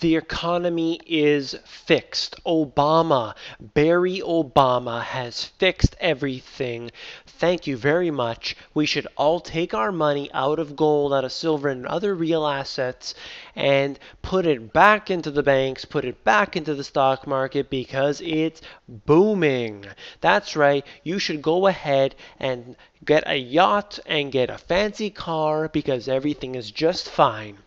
the economy is fixed. Obama, Barry Obama has fixed everything. Thank you very much. We should all take our money out of gold, out of silver, and other real assets and put it back into the banks, put it back into the stock market because it's booming. That's right. You should go ahead and get a yacht and get a fancy car because everything is just fine.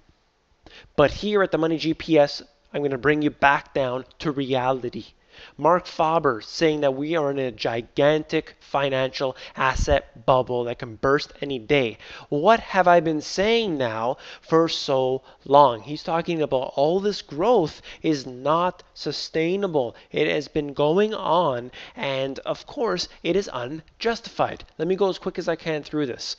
But here at the Money GPS, I'm going to bring you back down to reality. Marc Faber saying that we are in a gigantic financial asset bubble that can burst any day. What have I been saying now for so long? He's talking about all this growth is not sustainable. It has been going on, and of course, it is unjustified. Let me go as quick as I can through this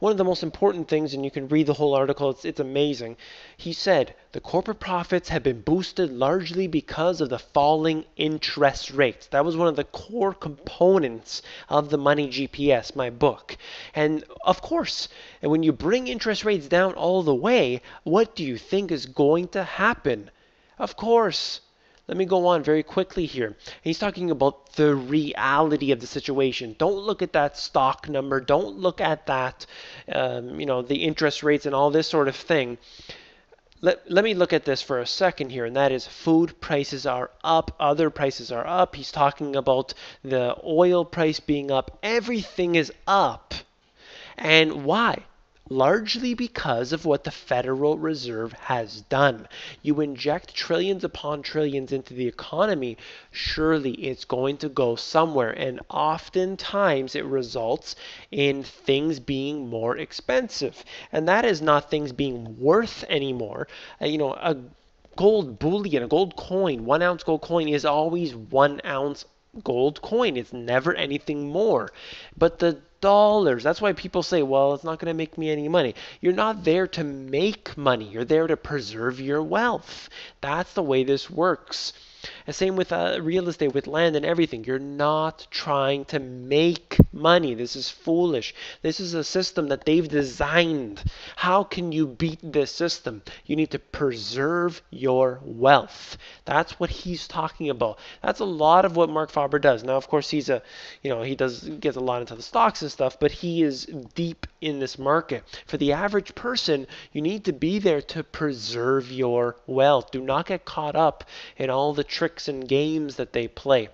one of the most important things, and you can read the whole article, it's, it's amazing. He said the corporate profits have been boosted largely because of the falling interest rates. That was one of the core components of the Money GPS, my book. And of course, when you bring interest rates down all the way, what do you think is going to happen? Of course, let me go on very quickly here. He's talking about the reality of the situation. Don't look at that stock number. Don't look at that, um, you know, the interest rates and all this sort of thing. Let, let me look at this for a second here, and that is food prices are up, other prices are up. He's talking about the oil price being up. Everything is up. And why? Largely because of what the Federal Reserve has done. You inject trillions upon trillions into the economy, surely it's going to go somewhere. And oftentimes it results in things being more expensive. And that is not things being worth anymore. Uh, you know, a gold bullion, a gold coin, one ounce gold coin is always one ounce gold coin. It's never anything more. But the dollars. That's why people say, well, it's not going to make me any money. You're not there to make money, you're there to preserve your wealth. That's the way this works. And same with uh, real estate, with land and everything. You're not trying to make money. This is foolish. This is a system that they've designed. How can you beat this system? You need to preserve your wealth. That's what he's talking about. That's a lot of what Marc Faber does. Now, of course, he's a, you know, he does gets a lot into the stocks and stuff, but he is deep in this market. For the average person, you need to be there to preserve your wealth. Do not get caught up in all the tricks and games that they play.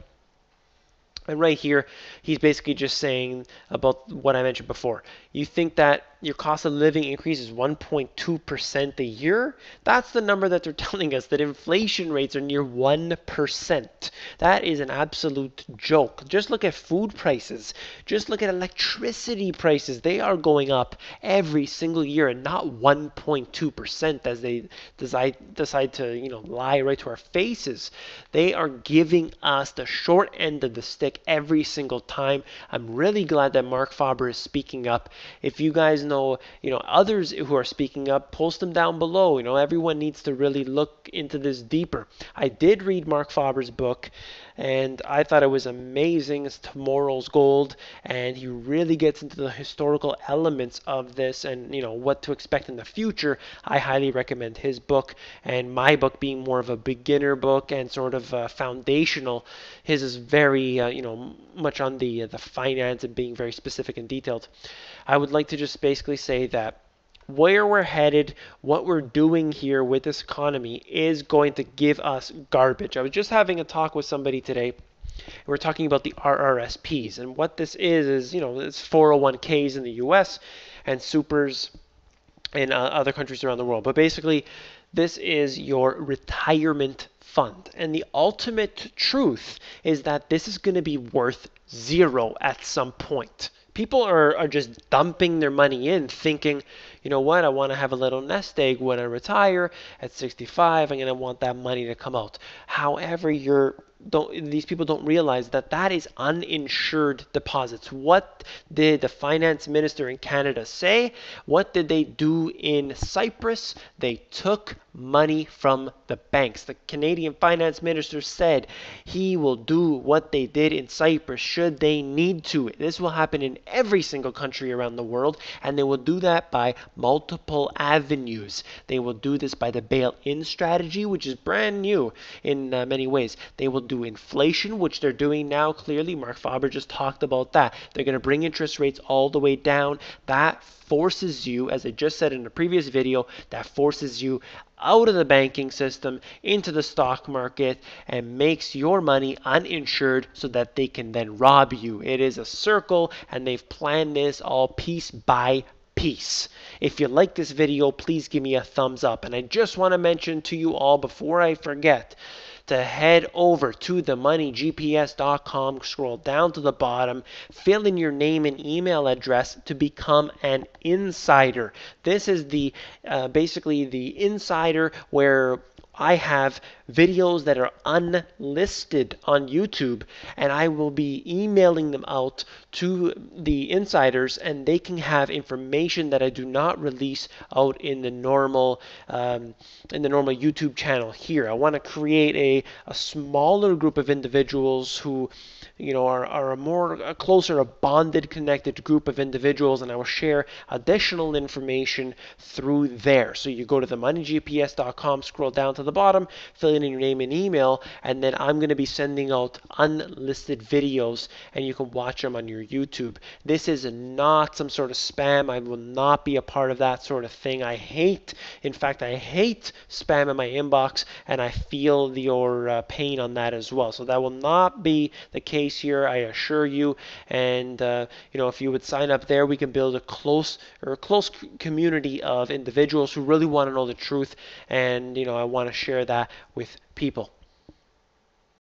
And right here, he's basically just saying about what I mentioned before. You think that your cost of living increases 1.2% a year, that's the number that they're telling us that inflation rates are near 1%. That is an absolute joke. Just look at food prices. Just look at electricity prices. They are going up every single year and not 1.2% as they decide decide to, you know, lie right to our faces. They are giving us the short end of the stick every single time. I'm really glad that Marc Faber is speaking up. If you guys know you know, others who are speaking up, post them down below. You know, everyone needs to really look into this deeper. I did read Marc Faber's book, and I thought it was amazing. It's Tomorrow's Gold, and he really gets into the historical elements of this and you know what to expect in the future. I highly recommend his book, and my book being more of a beginner book and sort of uh, foundational. His is very uh, you know much on the uh, the finance and being very specific and detailed. I would like to just basically say that where we're headed, what we're doing here with this economy is going to give us garbage. I was just having a talk with somebody today. And we're talking about the RRSPs. And what this is, is, you know, it's 401ks in the US and supers in uh, other countries around the world. But basically, this is your retirement fund. And the ultimate truth is that this is going to be worth zero at some point people are, are just dumping their money in thinking you know what i want to have a little nest egg when i retire at 65 i'm going to want that money to come out. However you're don't these people don't realize that that is uninsured deposits. What did the finance minister in Canada say? What did they do in Cyprus? They took money from the banks. The Canadian finance minister said he will do what they did in Cyprus should they need to. This will happen in every single country around the world, and they will do that by multiple avenues. They will do this by the bail in strategy, which is brand new in uh, many ways. They will do inflation, which they're doing now clearly. Marc Faber just talked about that. They're going to bring interest rates all the way down. That forces you, as I just said in a previous video, that forces you out of the banking system into the stock market and makes your money uninsured so that they can then rob you. It is a circle and they've planned this all piece by piece. If you like this video, please give me a thumbs up. And I just want to mention to you all before I forget to head over to themoneygps.com, scroll down to the bottom, fill in your name and email address to become an insider. This is the uh, basically the insider where I have videos that are unlisted on YouTube, and I will be emailing them out to the insiders, and they can have information that I do not release out in the normal um, in the normal YouTube channel here. I want to create a, a smaller group of individuals who you know, are, are a more a closer, a bonded, connected group of individuals, and I will share additional information through there. So you go to themoneygps.com, scroll down to the bottom, fill in your name and email, and then I'm going to be sending out unlisted videos, and you can watch them on your YouTube. This is not some sort of spam. I will not be a part of that sort of thing. I hate, in fact, I hate spam in my inbox, and I feel your uh, pain on that as well. So that will not be the case here, I assure you. And uh, you know, if you would sign up there, we can build a close or a close community of individuals who really want to know the truth. And you know, I want to share that with people.